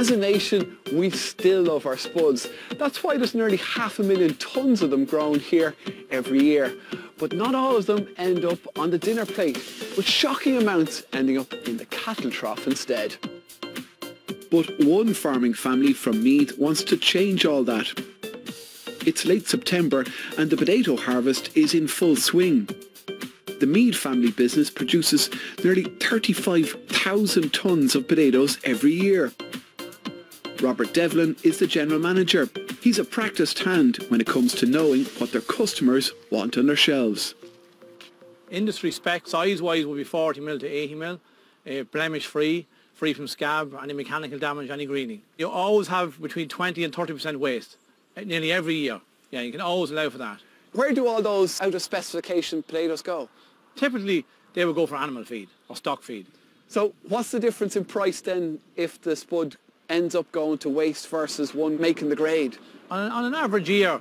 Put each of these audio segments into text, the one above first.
As a nation, we still love our spuds. That's why there's nearly half a million tonnes of them grown here every year. But not all of them end up on the dinner plate, with shocking amounts ending up in the cattle trough instead. But one farming family from Meath wants to change all that. It's late September and the potato harvest is in full swing. The Meade family business produces nearly 35,000 tonnes of potatoes every year. Robert Devlin is the general manager. He's a practiced hand when it comes to knowing what their customers want on their shelves. Industry spec size-wise will be 40 mil to 80 mil, uh, blemish free, free from scab, any mechanical damage, any greening. You always have between 20 and 30% waste, uh, nearly every year. Yeah, you can always allow for that. Where do all those out of specification potatoes go? Typically, they would go for animal feed or stock feed. So what's the difference in price then if the spud ends up going to waste versus one making the grade? On, on an average year,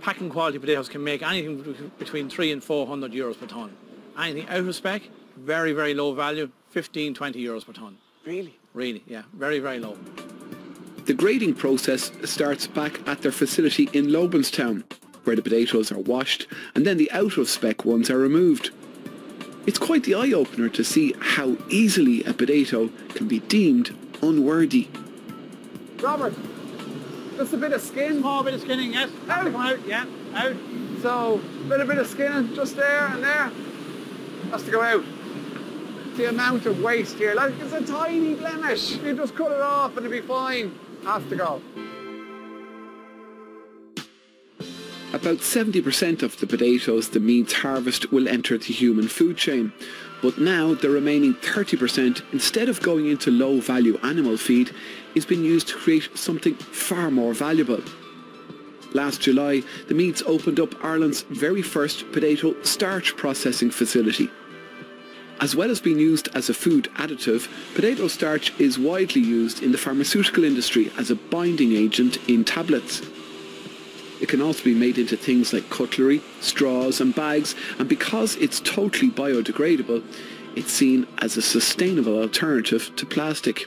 packing quality potatoes can make anything between three and 400 euros per tonne. Anything out of spec, very, very low value, 15, 20 euros per tonne. Really? Really, yeah, very, very low. The grading process starts back at their facility in Lobinstown, where the potatoes are washed and then the out of spec ones are removed. It's quite the eye-opener to see how easily a potato can be deemed unworthy. Robert, just a bit of skin. Small bit of skinning, yes. Out. Come out, yeah, out. So, a bit, a bit of skinning just there and there. Has to go out. The amount of waste here, like it's a tiny blemish. You just cut it off and it'll be fine. Has to go. About 70% of the potatoes the Meades harvest will enter the human food chain. But now the remaining 30%, instead of going into low-value animal feed, is being used to create something far more valuable. Last July, the Meades opened up Ireland's very first potato starch processing facility. As well as being used as a food additive, potato starch is widely used in the pharmaceutical industry as a binding agent in tablets. It can also be made into things like cutlery, straws and bags and because it's totally biodegradable, it's seen as a sustainable alternative to plastic.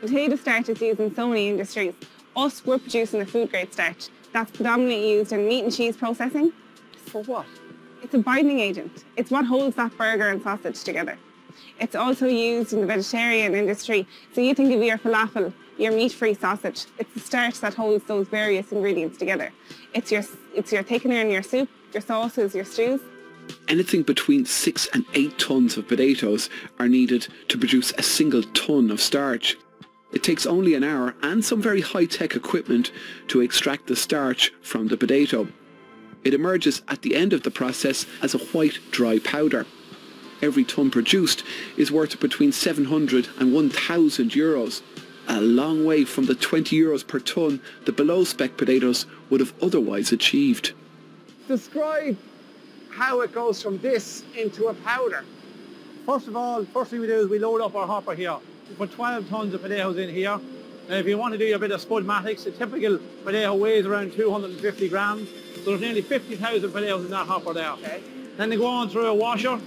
Potato starch is used in so many industries. Us, we're producing the food grade starch that's predominantly used in meat and cheese processing. For what? It's a binding agent. It's what holds that burger and sausage together. It's also used in the vegetarian industry. So you think of your falafel, your meat-free sausage. It's the starch that holds those various ingredients together. It's your, it's your thickener in your soup, your sauces, your stews. Anything between six and eight tons of potatoes are needed to produce a single ton of starch. It takes only an hour and some very high-tech equipment to extract the starch from the potato. It emerges at the end of the process as a white dry powder. Every tonne produced is worth between 700 and 1,000 euros, a long way from the 20 euros per tonne the below spec potatoes would have otherwise achieved. Describe how it goes from this into a powder. First of all, first thing we do is we load up our hopper here. We put 12 tonnes of potatoes in here. And if you want to do your bit of spudmatics, a typical potato weighs around 250 grams. So there's nearly 50,000 potatoes in that hopper there. Okay. Then they go on through a washer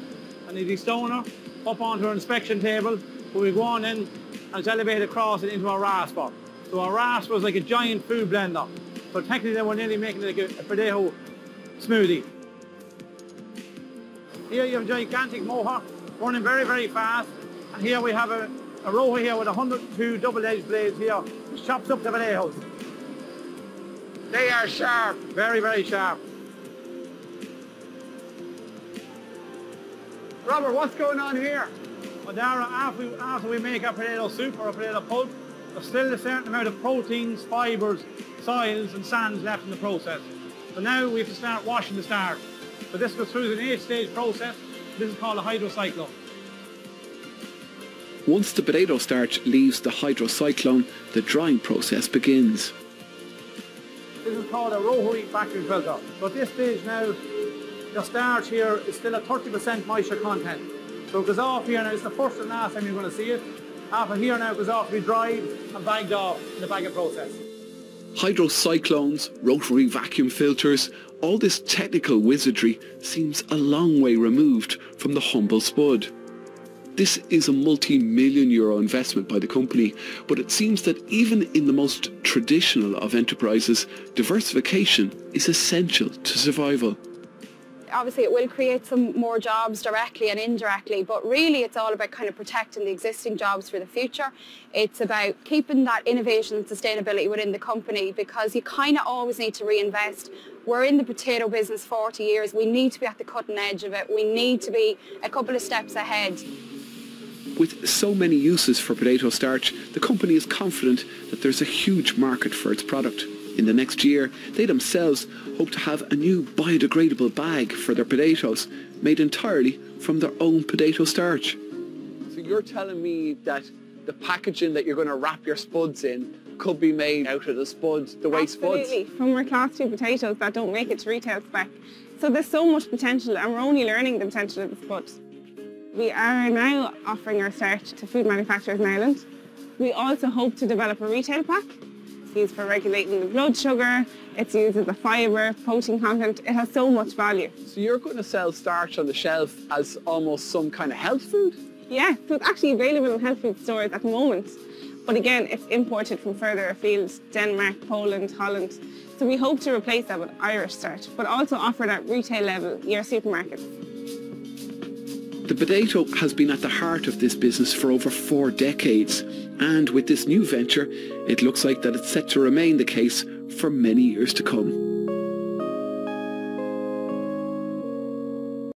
and a destoner, up onto our inspection table, where we go on in and it's elevated across it into our rasper. So our rasper is like a giant food blender. So technically we're nearly making like a, a potato smoothie. Here you have a gigantic motor running very, very fast. And here we have a, a row here with 102 double-edged blades here, which chops up the potatoes. They are sharp. Very, very sharp. Robert, what's going on here? Well, Darragh, after we, after we make our potato soup or a potato pulp, there's still a certain amount of proteins, fibres, soils and sands left in the process. So now we have to start washing the starch. So this goes through an eight-stage process. This is called a hydrocyclone. Once the potato starch leaves the hydrocyclone, the drying process begins. This is called a rotary vacuum filter. So at this stage now, the starch here is still at 30% moisture content. So it goes off here now, it's the first and last time you're going to see it. After here now it goes off to be dried and bagged off in the bagging process. Hydrocyclones, rotary vacuum filters, all this technical wizardry seems a long way removed from the humble spud. This is a multi-million euro investment by the company, but it seems that even in the most traditional of enterprises, diversification is essential to survival obviously it will create some more jobs directly and indirectly, but really it's all about kind of protecting the existing jobs for the future. It's about keeping that innovation and sustainability within the company because you kind of always need to reinvest. We're in the potato business 40 years. We need to be at the cutting edge of it. We need to be a couple of steps ahead. With so many uses for potato starch, the company is confident that there's a huge market for its product. In the next year, they themselves hope to have a new biodegradable bag for their potatoes, made entirely from their own potato starch. So you're telling me that the packaging that you're going to wrap your spuds in could be made out of the spuds, the waste Absolutely. spuds? From our class 2 potatoes that don't make it to retail spec. So there's so much potential and we're only learning the potential of the spud. We are now offering our starch to food manufacturers in Ireland. We also hope to develop a retail pack it's used for regulating the blood sugar. It's used as a fibre, protein content. It has so much value. So you're going to sell starch on the shelf as almost some kind of health food? Yeah, so it's actually available in health food stores at the moment. But again, it's imported from further afield, Denmark, Poland, Holland. So we hope to replace that with Irish starch, but also offer that retail level, your supermarkets. The potato has been at the heart of this business for over four decades and with this new venture it looks like that it's set to remain the case for many years to come.